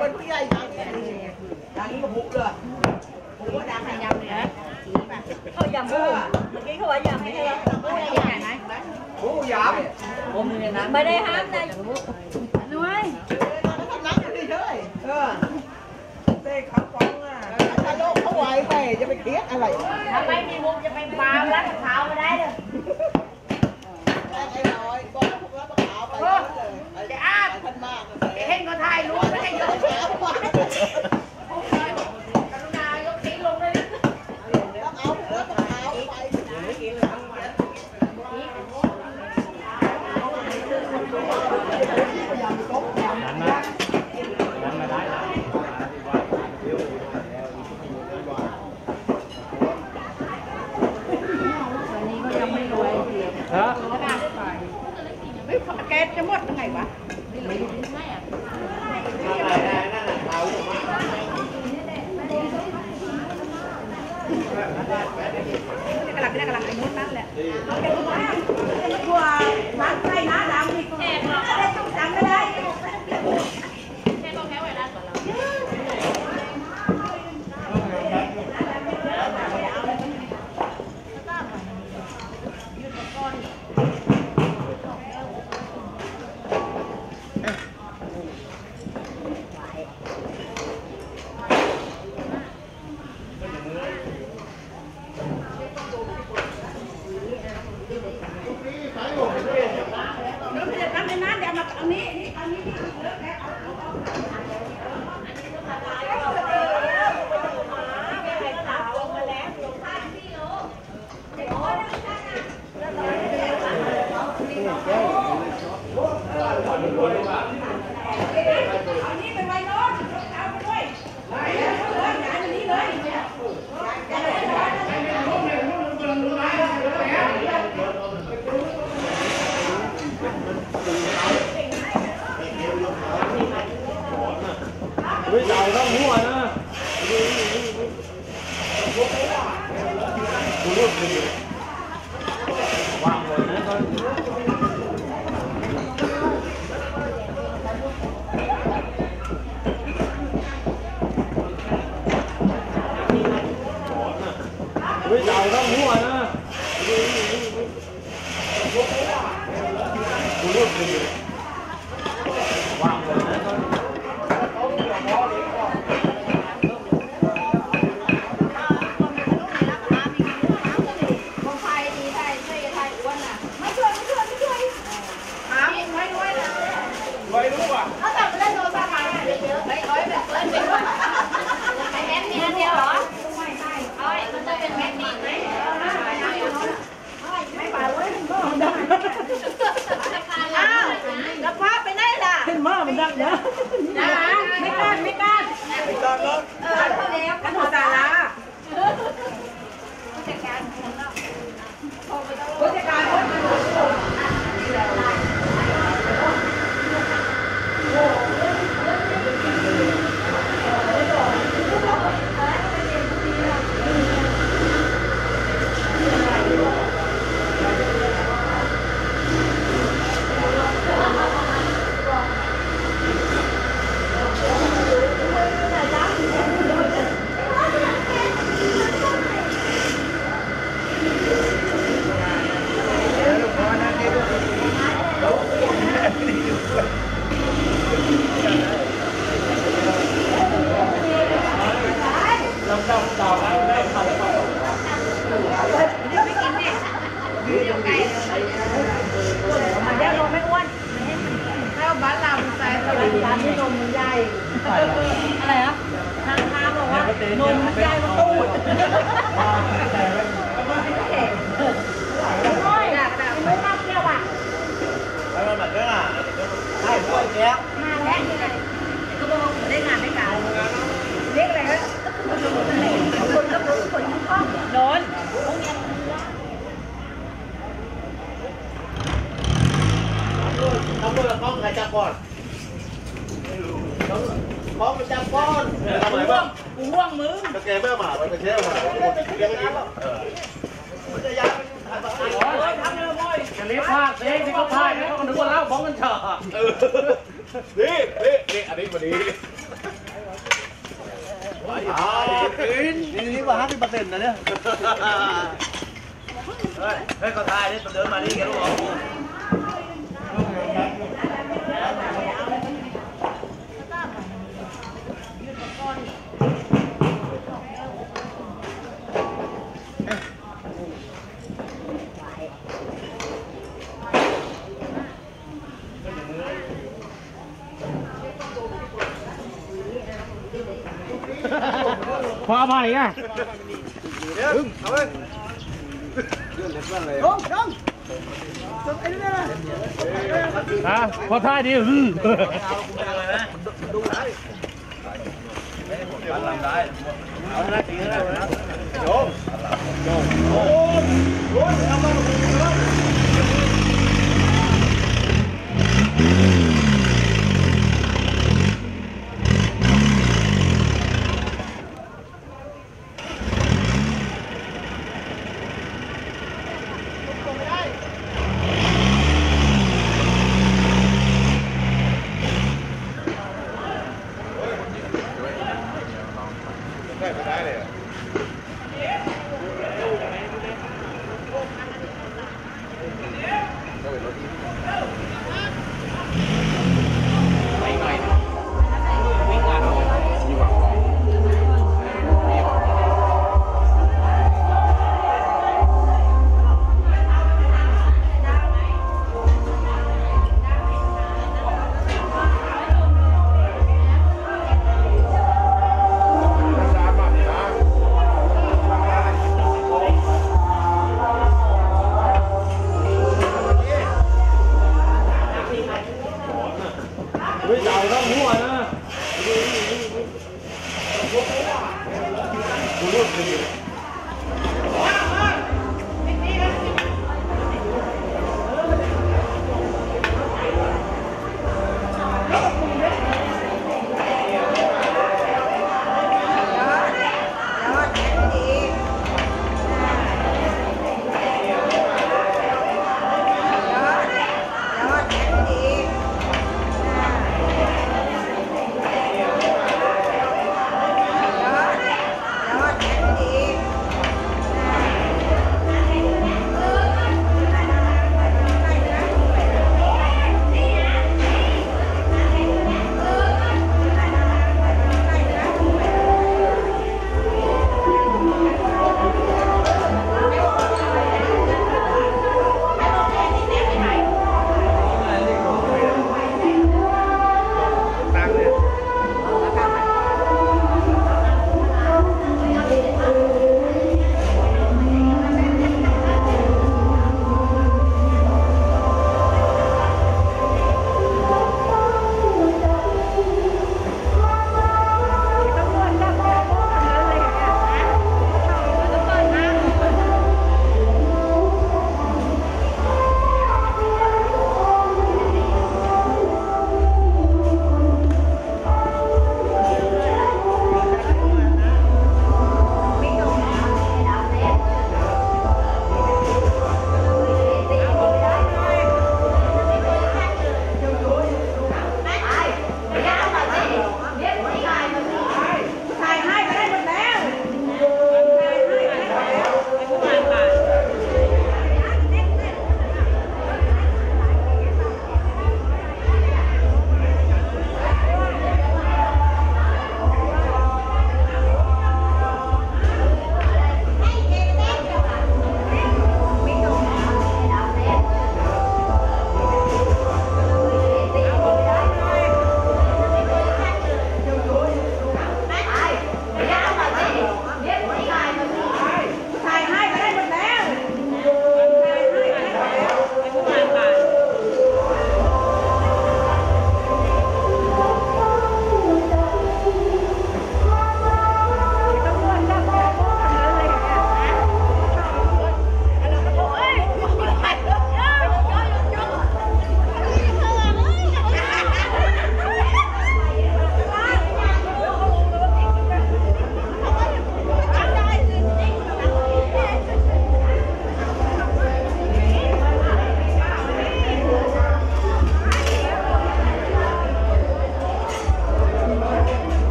bên phía ai dọn đặng có buộc rồi buộc có đặng này nhầm hả thôi dòng buộc mình kia không phải dòng hay chưa buộc này dòng này buộc dòng mày đây hả đây luôn ơi. đây không còn à ta đâu không quay về cho mày tiếc à vậy mày đi mua cho mày bao lắm thao vào đây rồi แกอ้าแกเห็นก็ถ่ายรูปแล้วแกยก kalau kalau kalau kalau kalau kalau kalau kalau kalau kalau 没倒，他不玩呢。 กว่าห้าสิบเปอร์เซ็นต์นะเนี่ย เฮ้ย เฮ้ยก็ทายนี่เดินมานี่แกรู้เหรอ Khoa ba này nha. Đứng, thôi. Đúng, đúng. À, có thai